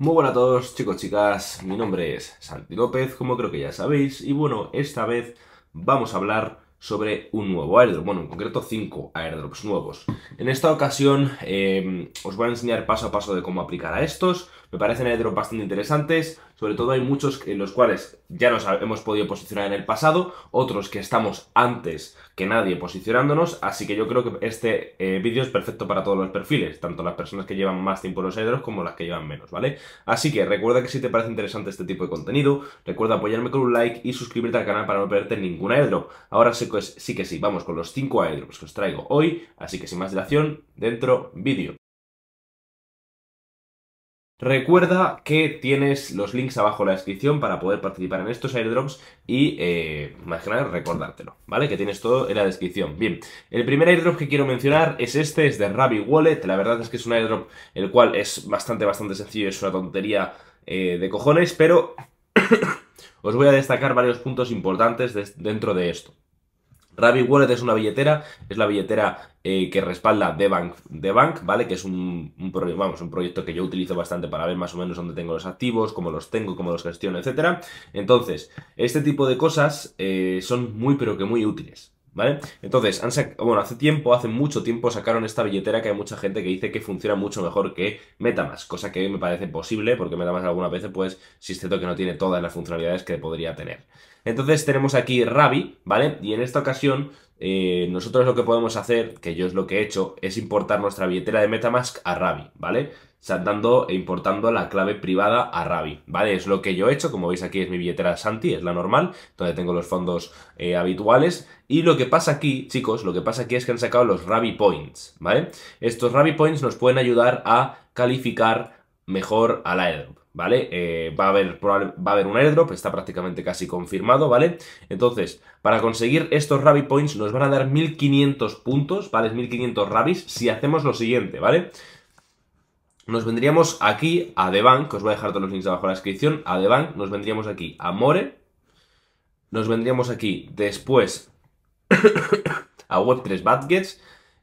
Muy buenas a todos chicos, chicas, mi nombre es Santi López, como creo que ya sabéis, y bueno, esta vez vamos a hablar sobre un nuevo airdrop, bueno, en concreto 5 airdrops nuevos. En esta ocasión eh, os voy a enseñar paso a paso de cómo aplicar a estos, me parecen airdrops bastante interesantes, sobre todo hay muchos en los cuales ya nos hemos podido posicionar en el pasado, otros que estamos antes que nadie posicionándonos, así que yo creo que este eh, vídeo es perfecto para todos los perfiles, tanto las personas que llevan más tiempo en los airdrops como las que llevan menos, ¿vale? Así que recuerda que si te parece interesante este tipo de contenido, recuerda apoyarme con un like y suscribirte al canal para no perderte ningún airdrop. Ahora sí que, sí vamos con los 5 airdrops que os traigo hoy, así que sin más dilación, dentro vídeo. Recuerda que tienes los links abajo en la descripción para poder participar en estos airdrops y, eh, más que nada, recordártelo, ¿vale? Que tienes todo en la descripción. Bien, el primer airdrop que quiero mencionar es este, es de Rabbit Wallet. La verdad es que es un airdrop el cual es bastante, bastante sencillo, es una tontería eh, de cojones, pero os voy a destacar varios puntos importantes dentro de esto. Rabbit Wallet es una billetera, es la billetera eh, que respalda The Bank, Bank, ¿vale? Que es un, vamos, un proyecto que yo utilizo bastante para ver más o menos dónde tengo los activos, cómo los tengo, cómo los gestiono, etc. Entonces, este tipo de cosas eh, son muy pero que muy útiles. ¿Vale? Entonces, bueno, hace tiempo, hace mucho tiempo sacaron esta billetera que hay mucha gente que dice que funciona mucho mejor que Metamask, cosa que me parece posible porque Metamask algunas veces, pues, si es cierto que no tiene todas las funcionalidades que podría tener. Entonces tenemos aquí Rabi, ¿vale? Y en esta ocasión eh, nosotros lo que podemos hacer, que yo es lo que he hecho, es importar nuestra billetera de Metamask a Rabi, ¿vale? Dando e importando la clave privada a Rabi, ¿vale? Es lo que yo he hecho, como veis aquí es mi billetera Santi, es la normal, donde tengo los fondos eh, habituales. Y lo que pasa aquí, chicos, lo que pasa aquí es que han sacado los Rabi Points, ¿vale? Estos Rabi Points nos pueden ayudar a calificar mejor al airdrop. ¿vale? Eh, va, a haber, va a haber un airdrop, está prácticamente casi confirmado, ¿vale? Entonces, para conseguir estos Rabbit Points nos van a dar 1500 puntos, ¿vale? 1500 Rabbis si hacemos lo siguiente, ¿vale? Nos vendríamos aquí a The Bank, os voy a dejar todos los links abajo en la descripción, a The Bank, nos vendríamos aquí a More, nos vendríamos aquí después a Web3 Badgets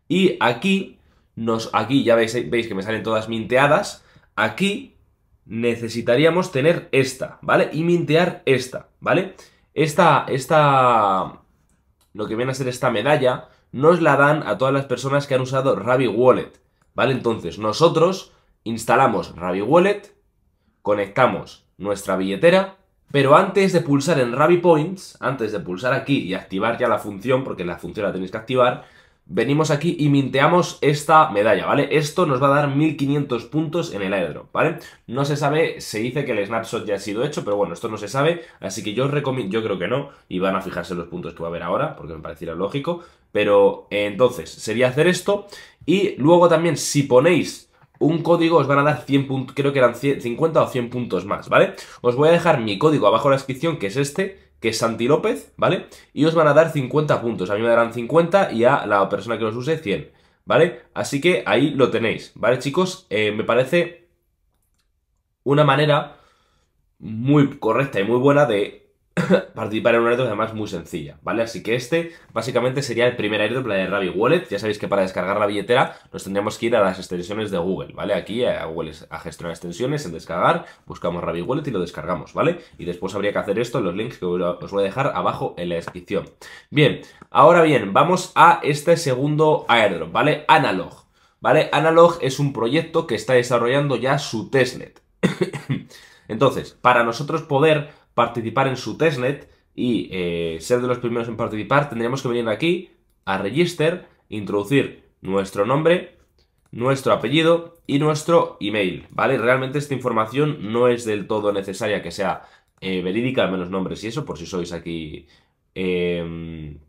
y aquí, nos, aquí ya veis, veis que me salen todas minteadas, aquí necesitaríamos tener esta, ¿vale? Y mintear esta, ¿vale? Esta, esta, lo que viene a ser esta medalla, nos la dan a todas las personas que han usado Rabbit Wallet, ¿vale? Entonces, nosotros instalamos Rabbit Wallet, conectamos nuestra billetera, pero antes de pulsar en Rabbit Points, antes de pulsar aquí y activar ya la función, porque la función la tenéis que activar, venimos aquí y minteamos esta medalla, ¿vale? Esto nos va a dar 1500 puntos en el airdrop, ¿vale? No se sabe, se dice que el snapshot ya ha sido hecho, pero bueno, esto no se sabe, así que yo os recomiendo, yo creo que no, y van a fijarse los puntos que va a haber ahora, porque me pareciera lógico, pero eh, entonces sería hacer esto, y luego también si ponéis un código os van a dar 100 puntos, creo que eran 50 o 100 puntos más, ¿vale? Os voy a dejar mi código abajo en la descripción, que es este, que es Santi López, ¿vale? Y os van a dar 50 puntos. A mí me darán 50 y a la persona que los use 100, ¿vale? Así que ahí lo tenéis, ¿vale, chicos? Eh, me parece una manera muy correcta y muy buena de participar en un airdrop además muy sencilla, ¿vale? Así que este básicamente sería el primer airdrop, de Rabbit Wallet. Ya sabéis que para descargar la billetera nos tendríamos que ir a las extensiones de Google, ¿vale? Aquí a Google a gestionar extensiones, en descargar, buscamos Rabbit Wallet y lo descargamos, ¿vale? Y después habría que hacer esto en los links que os voy a dejar abajo en la descripción. Bien, ahora bien, vamos a este segundo airdrop, ¿vale? Analog, ¿vale? Analog es un proyecto que está desarrollando ya su testnet. Entonces, para nosotros poder participar en su testnet y eh, ser de los primeros en participar, tendríamos que venir aquí a Register, introducir nuestro nombre, nuestro apellido y nuestro email, ¿vale? Realmente esta información no es del todo necesaria que sea eh, verídica, al menos nombres y eso, por si sois aquí em,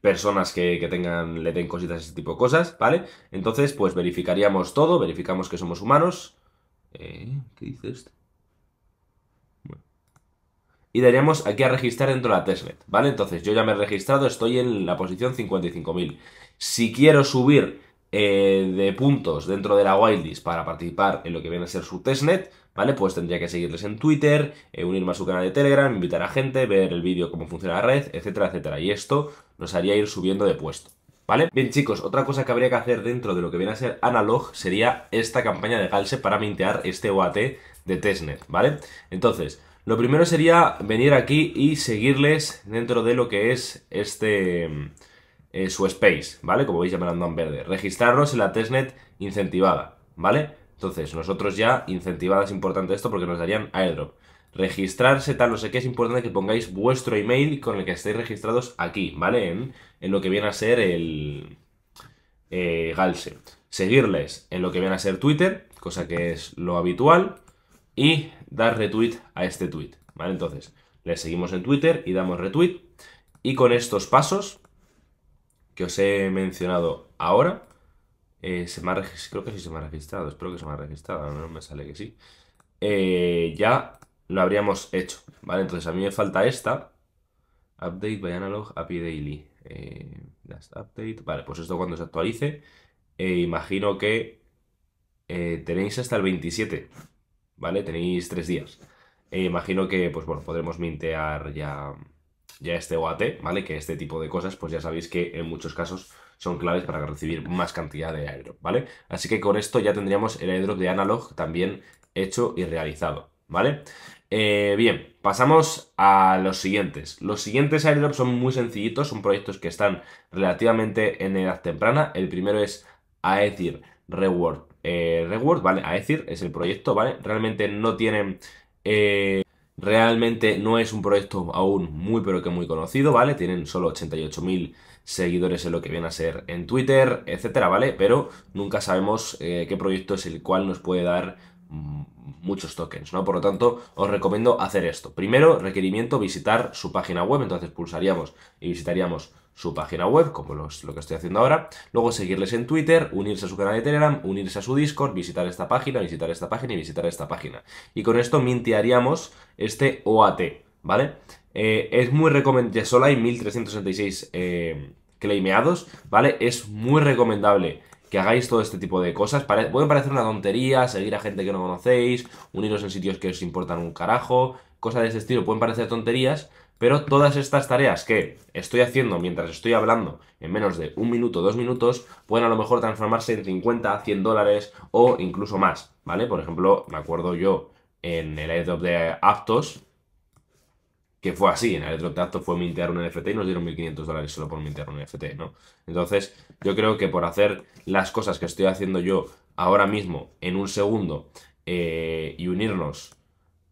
personas que, tengan, le den cositas, ese tipo de cosas, ¿vale? Entonces, pues verificaríamos todo, verificamos que somos humanos. Eh, ¿Qué dice esto? Y daríamos aquí a registrar dentro de la testnet, ¿vale? Entonces yo ya me he registrado, estoy en la posición 55.000. Si quiero subir eh, de puntos dentro de la wildlist para participar en lo que viene a ser su testnet, ¿vale? Pues tendría que seguirles en Twitter, eh, unirme a su canal de Telegram, invitar a gente, ver el vídeo, cómo funciona la red, etcétera, etcétera. Y esto nos haría ir subiendo de puesto. ¿vale? Bien chicos, otra cosa que habría que hacer dentro de lo que viene a ser Analog sería esta campaña de Galse para mintear este OAT de testnet, ¿vale? Entonces, lo primero sería venir aquí y seguirles dentro de lo que es este... Eh, su space, ¿vale? Como veis llamando en verde. Registrarnos en la testnet incentivada, ¿vale? Entonces, nosotros ya, incentivada es importante esto porque nos darían airdrop. Registrarse, tal, no sé qué, es importante que pongáis vuestro email con el que estéis registrados aquí, ¿vale? En, lo que viene a ser el eh, Galse. Seguirles en lo que viene a ser Twitter, cosa que es lo habitual, y dar retweet a este tweet, ¿vale? Entonces, les seguimos en Twitter y damos retweet. Y con estos pasos que os he mencionado ahora, eh, se me creo que sí se me ha registrado, espero que se me ha registrado, no me sale que sí. Eh, ya lo habríamos hecho, ¿vale? Entonces a mí me falta esta. Update by analog API daily. Eh, update. Vale, pues esto cuando se actualice. imagino que tenéis hasta el 27, ¿vale? Tenéis tres días. imagino que, pues podremos mintear ya ya este OAT, ¿vale? Que este tipo de cosas, pues ya sabéis que en muchos casos son claves para recibir más cantidad de airdrop, ¿vale? Así que con esto ya tendríamos el airdrop de analog también hecho y realizado, ¿vale? Eh, bien, pasamos a los siguientes. Los siguientes airdrops son muy sencillitos, son proyectos que están relativamente en edad temprana. El primero es Aethir Reward. Eh, Reward, ¿vale? Aethir es el proyecto, ¿vale? Realmente no tienen... Eh, Realmente no es un proyecto aún muy pero que muy conocido, ¿vale? Tienen solo 88.000 seguidores en lo que viene a ser en Twitter, etcétera, ¿vale? Pero nunca sabemos eh, qué proyecto es el cual nos puede dar mm, muchos tokens, ¿no? Por lo tanto, os recomiendo hacer esto. Primero, requerimiento, visitar su página web, entonces pulsaríamos y visitaríamos su página web, como lo que estoy haciendo ahora, luego seguirles en Twitter, unirse a su canal de Telegram, unirse a su Discord, visitar esta página, visitar esta página y visitar esta página. Y con esto mintearíamos este OAT, ¿vale? Eh, es muy recomendable, solo hay 1366 eh, claimeados, ¿vale? Es muy recomendable que hagáis todo este tipo de cosas. pueden parecer una tontería, seguir a gente que no conocéis, uniros en sitios que os importan un carajo, cosas de ese estilo, pueden parecer tonterías, pero todas estas tareas que estoy haciendo mientras estoy hablando en menos de un minuto, dos minutos, pueden a lo mejor transformarse en 50, 100 dólares o incluso más, ¿vale? Por ejemplo, me acuerdo yo en el airdrop de Aptos, que fue así, en el airdrop de Aptos fue mintear un NFT y nos dieron 1500 dólares solo por mintear un NFT, ¿no? Entonces, yo creo que por hacer las cosas que estoy haciendo yo ahora mismo en un segundo eh, y unirnos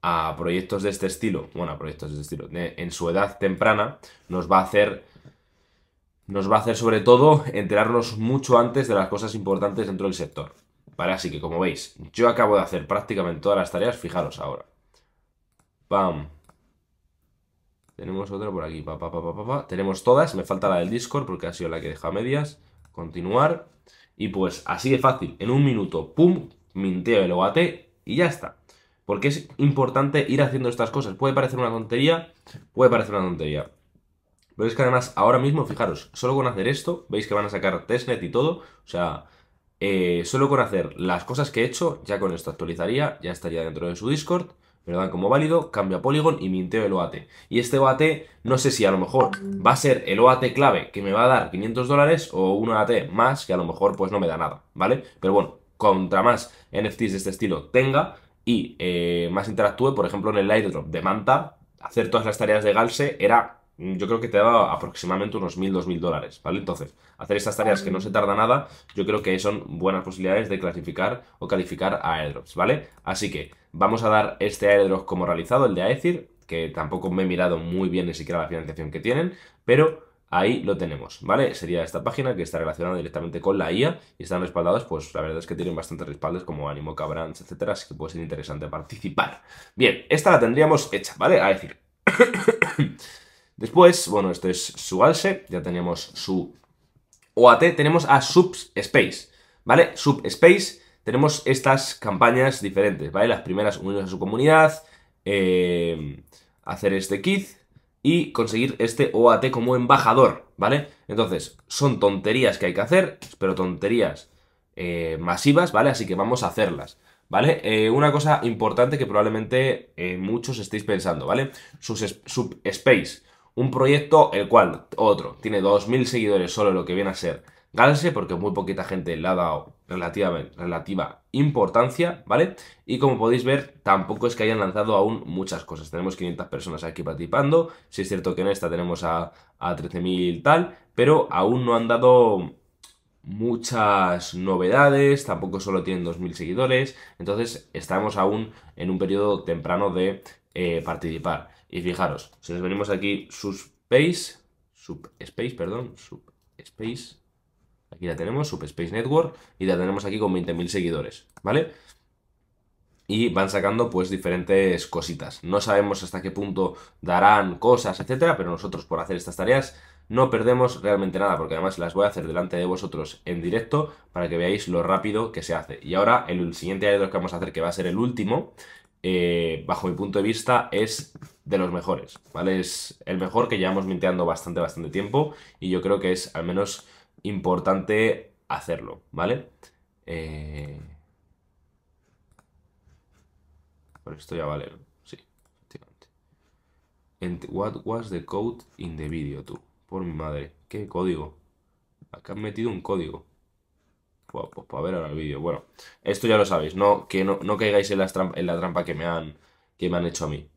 a proyectos de este estilo, bueno, a proyectos de este estilo, en su edad temprana, nos va a hacer, nos va a hacer sobre todo enterarnos mucho antes de las cosas importantes dentro del sector. ¿Vale? Así que como veis, yo acabo de hacer prácticamente todas las tareas, fijaros ahora. ¡Pam! Tenemos otra por aquí, pa, pa, pa, Tenemos todas, me falta la del Discord porque ha sido la que deja medias. Continuar. Y pues así de fácil, en un minuto, pum, minteo el OAT y ya está. Porque es importante ir haciendo estas cosas. Puede parecer una tontería, puede parecer una tontería. Pero es que además, ahora mismo, fijaros, solo con hacer esto, veis que van a sacar testnet y todo. O sea, eh, solo con hacer las cosas que he hecho, ya con esto actualizaría, ya estaría dentro de su Discord. Me lo dan como válido, cambio a Polygon y minteo el OAT. Y este OAT, no sé si a lo mejor va a ser el OAT clave que me va a dar 500 dólares o un OAT más que a lo mejor pues no me da nada, ¿vale? Pero bueno, contra más NFTs de este estilo tenga, y eh, más interactúe, por ejemplo, en el airdrop de Manta, hacer todas las tareas de Galse era, yo creo que te daba aproximadamente unos 1000, 2000 dólares, ¿vale? Entonces, hacer estas tareas que no se tarda nada, yo creo que son buenas posibilidades de clasificar o calificar a airdrops, ¿vale? Así que vamos a dar este airdrop como realizado, el de Aethir, que tampoco me he mirado muy bien ni siquiera la financiación que tienen, pero Ahí lo tenemos, ¿vale? Sería esta página que está relacionada directamente con la IA y están respaldados, pues la verdad es que tienen bastantes respaldos como Animoca Brands, etcétera, así que puede ser interesante participar. Bien, esta la tendríamos hecha, ¿vale? A decir. Después, bueno, esto es su alse, ya tenemos su OAT, tenemos a Subspace, ¿vale? Subspace, tenemos estas campañas diferentes, ¿vale? Las primeras unidas a su comunidad, eh, hacer este kit, y conseguir este OAT como embajador, ¿vale? Entonces, son tonterías que hay que hacer, pero tonterías eh, masivas, ¿vale? Así que vamos a hacerlas, ¿vale? Eh, una cosa importante que probablemente eh, muchos estéis pensando, ¿vale? Subspace, Un proyecto el cual, otro, tiene 2.000 seguidores solo lo que viene a ser Galse, porque muy poquita gente le ha dado relativa, importancia, ¿vale? Y como podéis ver, tampoco es que hayan lanzado aún muchas cosas. Tenemos 500 personas aquí participando. Si es cierto que en esta tenemos a, a 13.000 tal, pero aún no han dado muchas novedades, tampoco solo tienen 2.000 seguidores, entonces estamos aún en un periodo temprano de eh, participar. Y fijaros, si nos venimos aquí, Subspace, Subspace, perdón, Subspace, aquí la tenemos, Subspace Network, y la tenemos aquí con 20.000 seguidores, ¿vale? Y van sacando pues diferentes cositas. No sabemos hasta qué punto darán cosas, etcétera, pero nosotros por hacer estas tareas no perdemos realmente nada, porque además las voy a hacer delante de vosotros en directo para que veáis lo rápido que se hace. Y ahora el siguiente airdrop que vamos a hacer, que va a ser el último, eh, bajo mi punto de vista, es de los mejores, ¿vale? Es el mejor que llevamos minteando bastante, bastante tiempo y yo creo que es al menos importante hacerlo, ¿vale? Eh... Por esto ya vale, Sí, efectivamente. what was the code in the video, tú? Por mi madre. ¿Qué código? Acá han metido un código. pues para ver ahora el vídeo. Bueno, esto ya lo sabéis. No, que no, no caigáis en la, trampa, en la trampa que me han, que me han hecho a mí.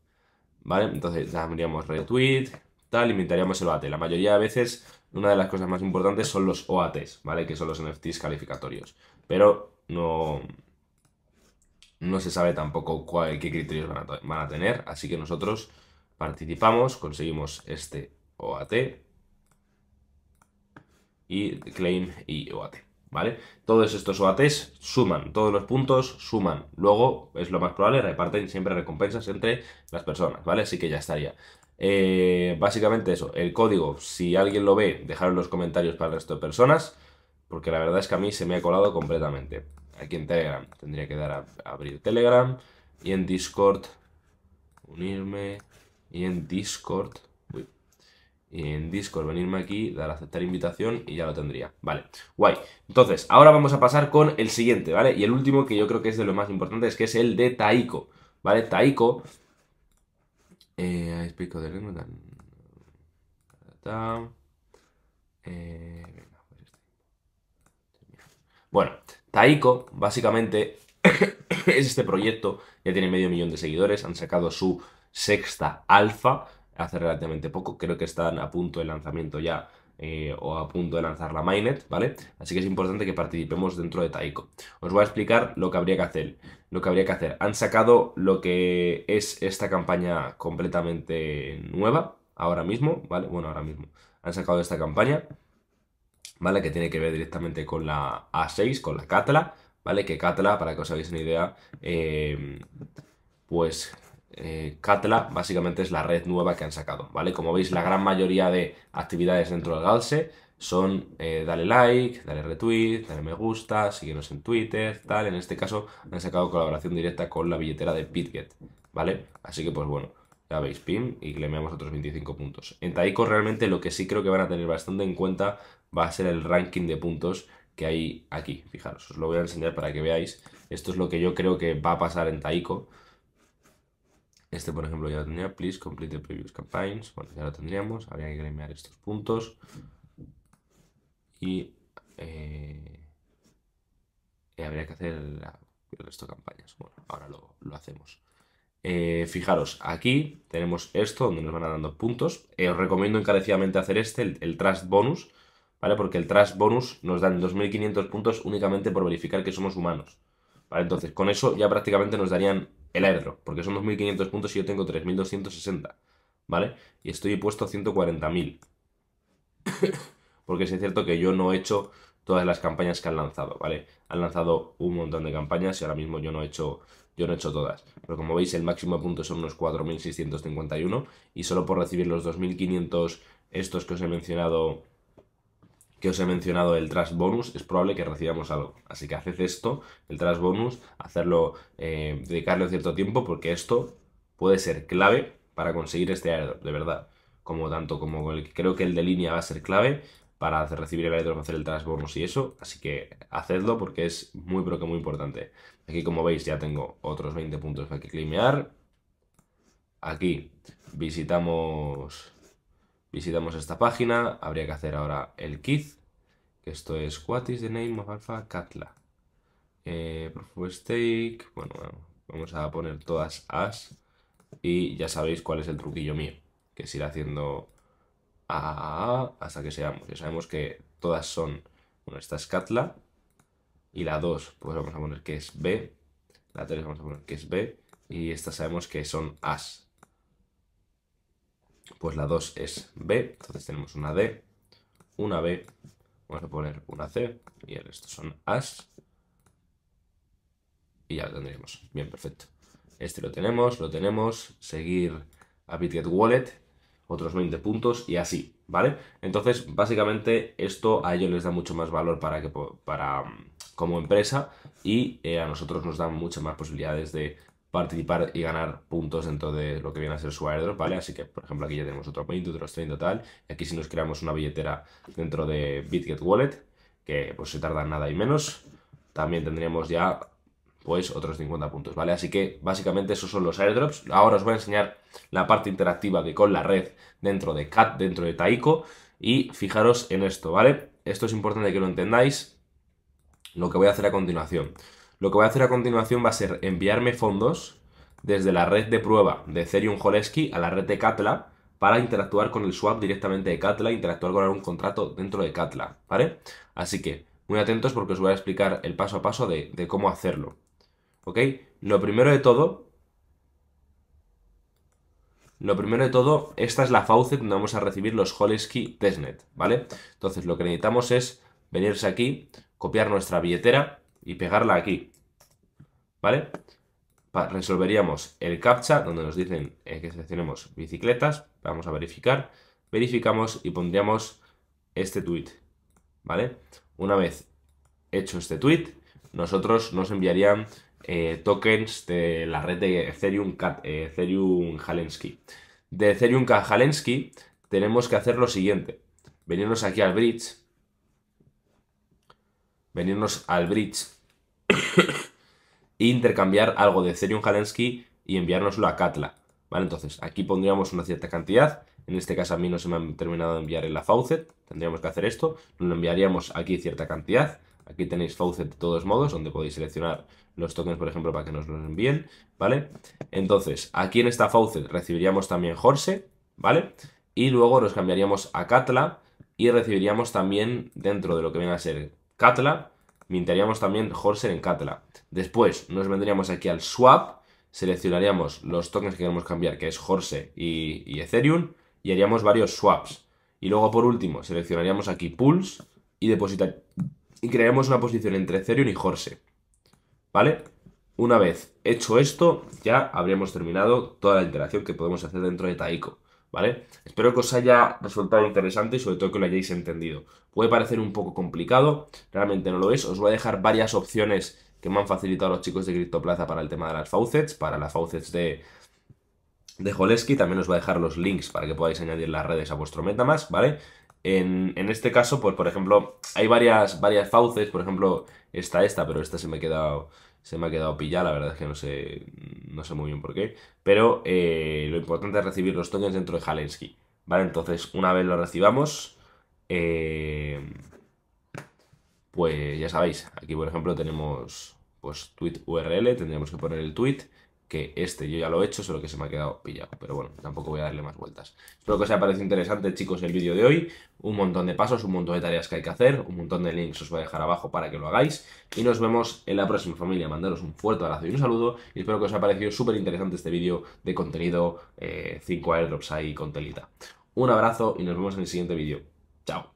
¿Vale? Entonces ya miríamos retweet, tal, el OAT. La mayoría de veces, una de las cosas más importantes son los OATs, ¿vale? Que son los NFTs calificatorios. Pero no, no se sabe tampoco cuál, qué criterios van a, van a tener. Así que nosotros participamos, conseguimos este OAT y claim y OAT. ¿Vale? Todos estos OATs suman, todos los puntos suman. Luego, es lo más probable, reparten siempre recompensas entre las personas, ¿vale? Así que ya estaría. Eh, básicamente eso, el código, si alguien lo ve, dejarlo en los comentarios para el resto de personas, porque la verdad es que a mí se me ha colado completamente. Aquí en Telegram tendría que dar a, abrir Telegram y en Discord unirme y en Discord y en Discord venirme aquí, dar a aceptar invitación y ya lo tendría. Vale, guay. Entonces, ahora vamos a pasar con el siguiente, ¿vale? Y el último que yo creo que es de lo más importante es que es el de Taiko, ¿vale? Taiko... Eh, de bueno, Taiko básicamente es este proyecto, ya tiene medio millón de seguidores, han sacado su sexta alfa, hace relativamente poco. Creo que están a punto de lanzamiento ya eh, o a punto de lanzar la mainnet, ¿vale? Así que es importante que participemos dentro de Taiko. Os voy a explicar lo que habría que hacer. Lo que habría que hacer. Han sacado lo que es esta campaña completamente nueva, ahora mismo, ¿vale? Bueno, ahora mismo. Han sacado esta campaña, ¿vale? Que tiene que ver directamente con la A6, con la Catla, ¿vale? Que Catla, para que os hagáis una idea, eh, pues eh, Catla básicamente es la red nueva que han sacado, ¿vale? Como veis, la gran mayoría de actividades dentro del Galse son eh, dale like, dale retweet, dale me gusta, síguenos en Twitter, tal. En este caso han sacado colaboración directa con la billetera de Bitget, ¿vale? Así que pues bueno, ya veis, pim, y claimamos otros 25 puntos. En Taiko realmente lo que sí creo que van a tener bastante en cuenta va a ser el ranking de puntos que hay aquí. Fijaros, os lo voy a enseñar para que veáis. Esto es lo que yo creo que va a pasar en Taiko. Este, por ejemplo, ya lo tendría. Please complete the previous campaigns. Bueno, ya lo tendríamos. Habría que crear estos puntos. Y eh, habría que hacer el resto de campañas. Bueno, ahora lo, hacemos. Eh, fijaros, aquí tenemos esto donde nos van dando puntos. Eh, os recomiendo encarecidamente hacer este, el, el, Trust Bonus, ¿vale? Porque el Trust Bonus nos dan 2.500 puntos únicamente por verificar que somos humanos. ¿Vale? Entonces, con eso ya prácticamente nos darían el airdrop, porque son 2.500 puntos y yo tengo 3.260, ¿vale? Y estoy puesto a 140.000. porque es cierto que yo no he hecho todas las campañas que han lanzado, ¿vale? Han lanzado un montón de campañas y ahora mismo yo no he hecho, yo no he hecho todas. Pero como veis, el máximo de puntos son unos 4.651 y solo por recibir los 2.500 estos que os he mencionado que os he mencionado el Trash Bonus, es probable que recibamos algo. Así que haced esto, el Trash Bonus, hacerlo, eh, dedicarle cierto tiempo, porque esto puede ser clave para conseguir este airdrop, de verdad. Como tanto como el, creo que el de línea va a ser clave para hacer, recibir el airdrop, hacer el Trash Bonus y eso. Así que hacedlo porque es muy, pero que muy importante. Aquí, como veis, ya tengo otros 20 puntos que hay que claimear. Aquí visitamos visitamos esta página, habría que hacer ahora el kit, que esto es What is the name of Alpha Catla? Eh, stake, bueno, vamos a poner todas as y ya sabéis cuál es el truquillo mío, que es ir haciendo a, hasta que seamos. Ya sabemos que todas son, bueno, esta es Catla y la 2, pues vamos a poner que es B, la 3 vamos a poner que es B y esta sabemos que son as. Pues la 2 es B, entonces tenemos una D, una B, vamos a poner una C y el resto son as. Y ya lo tendríamos. Bien, perfecto. Este lo tenemos, lo tenemos. Seguir a BitGet Wallet, otros 20 puntos y así, ¿vale? Entonces, básicamente, esto a ellos les da mucho más valor para que para como empresa y eh, a nosotros nos dan muchas más posibilidades de participar y ganar puntos dentro de lo que viene a ser su airdrop, ¿vale? Así que, por ejemplo, aquí ya tenemos otros 20, otros 30 tal. Y aquí si nos creamos una billetera dentro de BitGet Wallet, que pues se tarda nada y menos, también tendríamos ya pues otros 50 puntos, ¿vale? Así que básicamente esos son los airdrops. Ahora os voy a enseñar la parte interactiva de con la red dentro de CAT, dentro de Taiko. Y fijaros en esto, ¿vale? Esto es importante que lo entendáis. Lo que voy a hacer a continuación. Lo que voy a hacer a continuación va a ser enviarme fondos desde la red de prueba de Ethereum Holesky a la red de Katla para interactuar con el swap directamente de Katla, interactuar con algún contrato dentro de Katla, ¿vale? Así que muy atentos porque os voy a explicar el paso a paso de, cómo hacerlo. ¿Ok? Lo primero de todo... Lo primero de todo, esta es la faucet donde vamos a recibir los Holesky testnet, ¿vale? Entonces lo que necesitamos es venirse aquí, copiar nuestra billetera y pegarla aquí, ¿vale? resolveríamos el captcha donde nos dicen eh, que seleccionemos bicicletas, vamos a verificar, verificamos y pondríamos este tweet, ¿vale? Una vez hecho este tweet, nosotros nos enviarían eh, tokens de la red de Ethereum, eh, Ethereum Halensky. De Ethereum Halensky tenemos que hacer lo siguiente. Venirnos aquí al bridge. Venirnos al bridge. Intercambiar algo de Ethereum Halensky y enviárnoslo a Katla. ¿Vale? Entonces, aquí pondríamos una cierta cantidad. En este caso a mí no se me ha terminado de enviar en la faucet. Tendríamos que hacer esto. Lo enviaríamos aquí cierta cantidad. Aquí tenéis Faucet de todos modos, donde podéis seleccionar los tokens, por ejemplo, para que nos los envíen, ¿vale? Entonces, aquí en esta Faucet recibiríamos también Horse, ¿vale? Y luego nos cambiaríamos a Catla y recibiríamos también, dentro de lo que viene a ser Catla, mintaríamos también Horse en Catla. Después nos vendríamos aquí al Swap, seleccionaríamos los tokens que queremos cambiar, que es Horse y, Ethereum, y haríamos varios swaps. Y luego, por último, seleccionaríamos aquí Pools y depositar y crearemos una posición entre Ethereum y Horse. ¿Vale? Una vez hecho esto, ya habríamos terminado toda la interacción que podemos hacer dentro de Taiko. ¿Vale? Espero que os haya resultado interesante y sobre todo que lo hayáis entendido. Puede parecer un poco complicado, realmente no lo es. Os voy a dejar varias opciones que me han facilitado los chicos de CryptoPlaza para el tema de las faucets, para las faucets de, de. También os voy a dejar los links para que podáis añadir las redes a vuestro Metamask, ¿vale? En, este caso, pues por ejemplo, hay varias, varias fauces, por ejemplo, está esta, pero esta se me ha quedado, se me ha quedado pillada, la verdad es que no sé, no sé muy bien por qué. Pero eh, lo importante es recibir los tokens dentro de Halensky, ¿vale? Entonces, una vez lo recibamos, eh, pues ya sabéis, aquí por ejemplo tenemos pues tweet URL, tendríamos que poner el tweet que este yo ya lo he hecho, solo que se me ha quedado pillado. Pero bueno, tampoco voy a darle más vueltas. Espero que os haya parecido interesante, chicos, el vídeo de hoy. Un montón de pasos, un montón de tareas que hay que hacer, un montón de links os voy a dejar abajo para que lo hagáis. Y nos vemos en la próxima familia. Mandaros un fuerte abrazo y un saludo. Y espero que os haya parecido súper interesante este vídeo de contenido 5 eh, airdrops ahí con telita. Un abrazo y nos vemos en el siguiente vídeo. Chao.